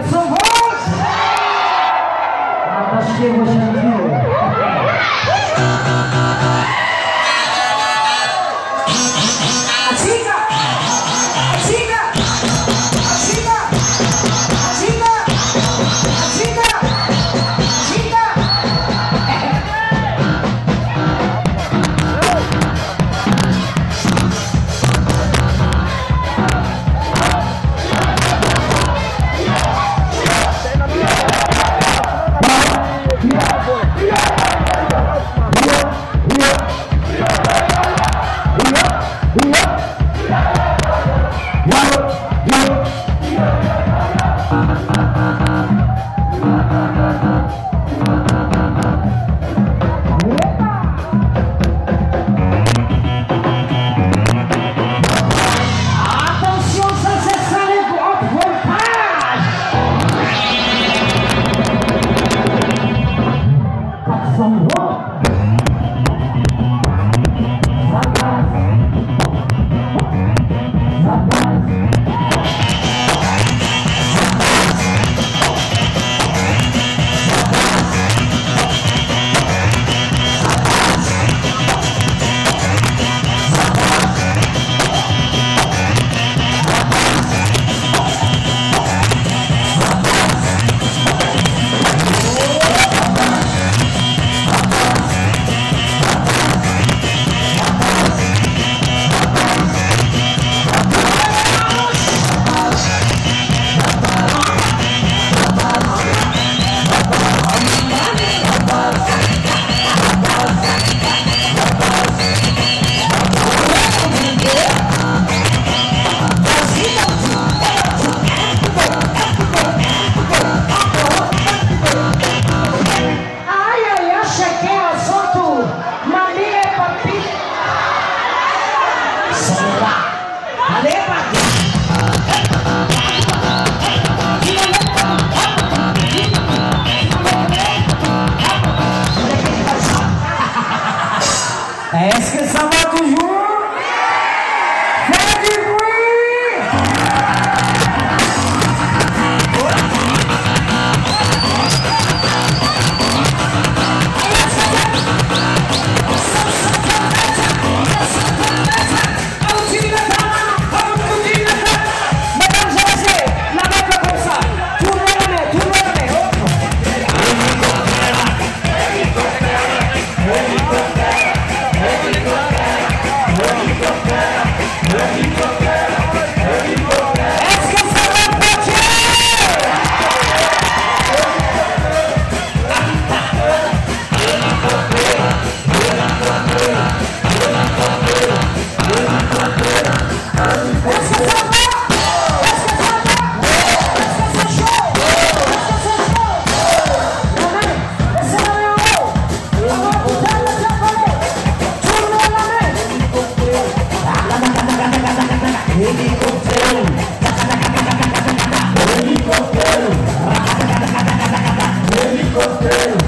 That's the vote! gostei